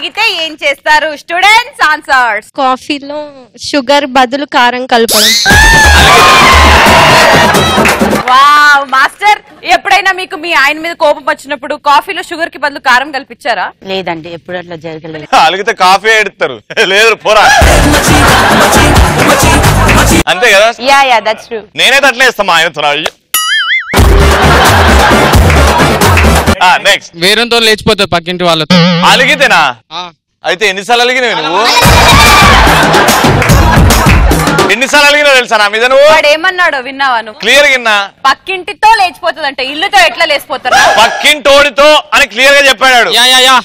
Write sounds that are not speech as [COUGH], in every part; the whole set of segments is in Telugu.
అలిగితే ఏం చేస్తారు? స్టూడెంట్స్ ఆన్సర్స్ కాఫీలో షుగర్ బదులు కారం కలపడం. Wow master. ఎప్పుడైనా మీకు మీ ఆయన మీద కోపం వచ్చినప్పుడు కాఫీలో షుగర్కి బదులు కారం కల్పించారా? లేదండి ఎప్పుడు అట్లా జరగలేదు. అలిగితే కాఫీ ఎడతారు లేదు పోరా. అంతే కదా? యా యా దట్స్ ట్రూ నేనైతే అట్లే ఇస్తాం మా ఆయనతో నెక్స్ట్ వేరంతో లేచిపోతారు పక్కింటి వాళ్ళతో. అలిగితేనా? ఆ, అయితే ఎన్నిసార్లు అలిగినవి నువ్వు? ఎన్నిసార్లు అలిగినావు తెలుసా నా మీద నువ్వు? వాడు ఏమన్నాడో విన్నావా నువ్వు? క్లియర్ గిన్నా పక్కింటితో లేచిపోతుందంట ఇల్లుతో ఎట్లా లేచిపోతారా పక్కింటోడితో అని క్లియర్గా చెప్పాడు యా యా యా.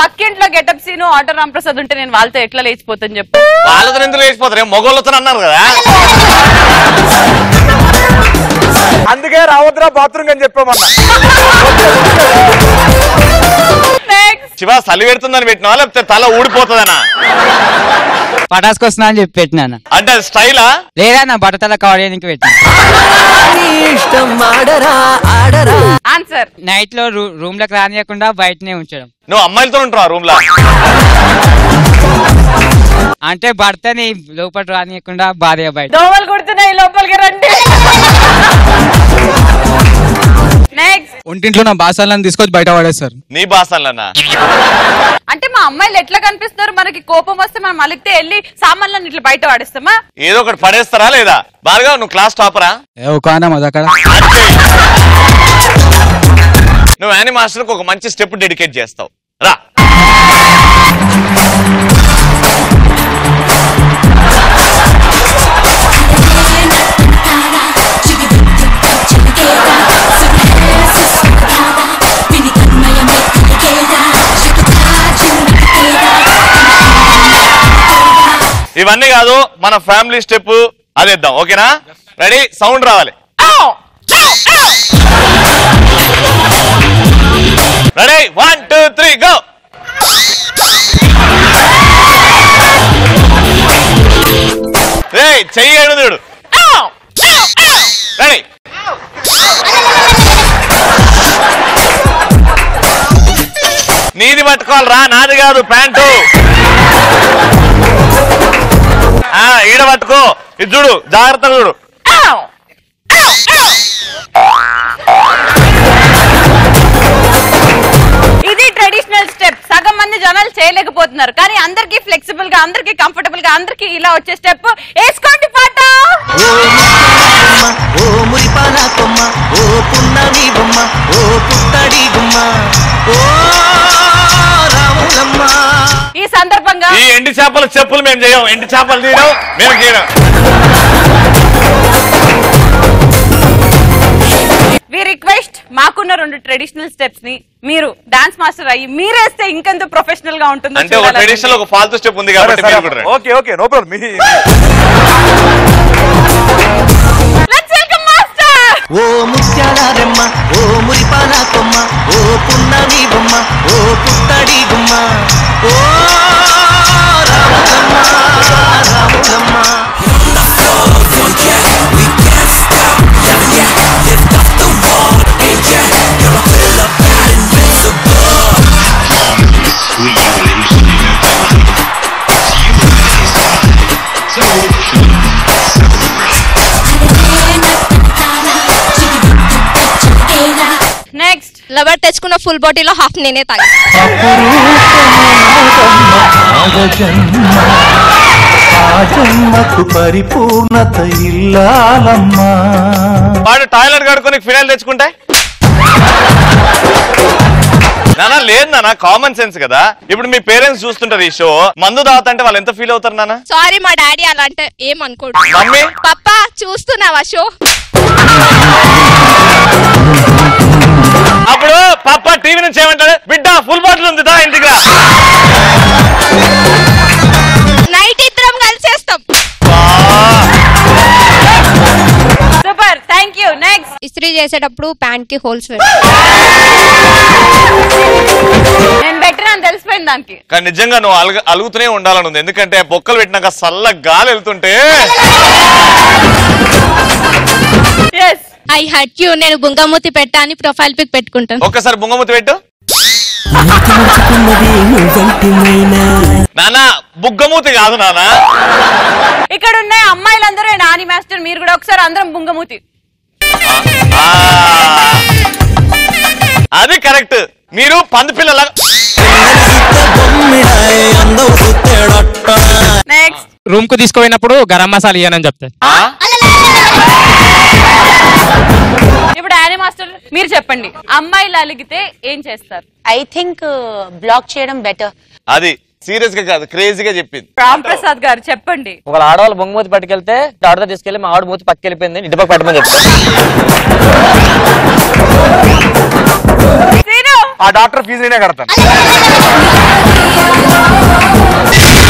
పక్కింట్లో గెటప్ సీను ఆటో రాంప్రసాద్ ఉంటే నేను వాళ్ళతో ఎట్లా లేచిపోతాను చెప్పు. వాళ్ళతో ఎందుకు లేచిపోతారు? మొగోళ్ళతో అన్నారు కదా. [LAUGHS] అందుకే రావద్దురా బాత్రూమ్ అని చెప్పామన్నా. శివ సలి పెడుతుందని పెట్టినా లేకపోతే తల ఊడిపోతుందనా? పటాసుకొస్తున్నా అని చెప్పి పెట్టినాను? అంటే స్టైలా? లేదా నా బట్టతల కవర్ చేయడానికి పెట్టిన. ఆన్సర్ నైట్లో రూ- రూమ్లోకి రానియకుండా బయటనే ఉంచడం. నువ్వు అమ్మాయిలతో ఉంటావు రూమ్లో అంటే భర్తని లోపల రానియకుండా భార్య బయట. దోమలు కుడుతున్నాయి లోపలికి రండి. నెక్స్ట్ ఒంటింట్లో నా బాసాలను తీసుకొచ్చి బయట పడేస్తారు నీ బాసన్లన్నా అంటే మా అమ్మాయిలు ఎట్లా కనిపిస్తారు మనకి కోపం వస్తే మనం అలిగితే వెళ్ళి సామాన్లను ఇట్లా బయట వాడేస్తామా? ఏదో ఒకటి పడేస్తారా లేదా? బాగా నువ్వు క్లాస్ టాపరా ఏ ఒక ఆన అక్కడ. నువ్వు యానీ మాస్టర్ ఒక మంచి స్టెప్ డెడికేట్ చేస్తావు. రా. ఇవన్నీ కాదు మన ఫ్యామిలీ స్టెప్ అదేద్దాం ఓకేనా? రెడీ? సౌండ్ రావాలి. Ready one two three go రే చెయ్యి ఎడుదుడు రెడీ నీది పట్టుకోవాలరా నాది కాదు ప్యాంటు. ఆ, ఈడ పట్టుకో. ఇది చూడు జాగ్రత్తగా చూడు. చేయలేకపోతున్నారు. కానీ అందరికి ఫ్లెక్సిబుల్గా అందరికి కంఫర్టబుల్గా అందరికి ఇలా వచ్చే స్టెప్ వేసుకోండి పాట. ఓ మురిపాల కొమ్మ ఓ పున్నమి బొమ్మ ఓ పుత్తడి గుమ్మ ఓ రాములమ్మ. ఈ సందర్భంగా ఈ ఎండి చేపల చెప్పులు మేము చేయం ఎండి చేపలు తీయడం మేము చేయడం వి రిక్వెస్ట్ మాకున్న రెండు ట్రెడిషనల్ స్టెప్స్ని మీరు డాన్స్ మాస్టర్ అయ్యి మీరేస్తే ఇంకెంత ప్రొఫెషనల్గా ఉంటుందో అంటే ఒక. ట్రెడిషనల్ ఒక ఫాల్తూ స్టెప్ ఉంది కాబట్టి మీరు కూడా రండి. ఓకే ఓకే నో ప్రాబ్లం మీ Let's welcome master. ఓ ముత్యాల రెమ్మ ఓ మురిపాల కొమ్మ ఓ పున్నమి లవర్ తెచ్చుకున్న ఫుల్ బాటిల్లో హాఫ్ నేనే తాగా. పరిపూర్ణత ఇల్లాలమ్మా. వాడు టాయిలెట్ కడుకొని ఫినాయిల్ తెచ్చుకుంటే? నానా లేదు నాన్న కామన్ సెన్స్ కదా. ఇప్పుడు మీ పేరెంట్స్ చూస్తుంటారు ఈ షో మందు తాగుతుంటే వాళ్ళు ఎంత ఫీల్ అవుతారు నాన్న సారీ మా డాడీ అలా అంటే ఏమనుకోడు మమ్మీ? పప్పా చూస్తున్నావా షో అప్పుడు పాప టీవీ నుంచి ఏమంటాడు? బిడ్డ ఫుల్ బాటిల్ ఉంది దా ఇంటికి నైట్ ఇద్దరం కలిసేస్తాం. సూపర్ థ్యాంక్ యూ నెక్స్ట్ ఇస్త్రీ చేసేటప్పుడు ప్యాంట్కి హోల్స్ నేను పెట్టినాను తెలిసిపోయింది దానికి. కానీ నిజంగా నువ్వు అలుగు అలుగుతూనే ఉండాలని ఉంది. ఎందుకంటే బొక్కలు పెట్టినాక చల్ల గాలి వెళ్తుంటే ఎస్ ఐ హట్ యూ నేను బుంగమూతి పెట్టా అని ప్రొఫైల్ పిక్ పెట్టుకుంటాను. ఒక్కసారి బుంగమూతి పెట్టు. నానా బుగ్గమూతి కాదు నానా. ఇక్కడ ఉన్న అమ్మాయిలందరూ నాని మాస్టర్ మీరు కూడా ఒకసారి అందరం బుంగమూతి. ఆ. అది కరెక్ట్. మీరు పంది పిల్లల నెక్స్ట్ రూమ్కు తీసుకుపోయినప్పుడు గరం మసాలా ఇయ్యనని చెప్తారు. మాస్టర్ మీరు చెప్పండి. అమ్మాయిలు అలిగితే ఏం చేస్తారు? ఐ థింక్ బ్లాక్ చేయడం బెటర్. అది సీరియస్గా కాదు క్రేజీగా చెప్పింది. రామ్ ప్రసాద్ గారు చెప్పండి. ఒక ఆడవాళ్ళు బొంగు మూతి పట్టుకెళ్తే ఆడతో తీసుకెళ్ళి మా ఆవిడ మూతి పట్టుకెళ్ళిపోయింది ఇంటి పక్క పెట్టమని చెప్తాను ఆ డాక్టర్ ఫీజు నేనే కడతాను. [LAUGHS]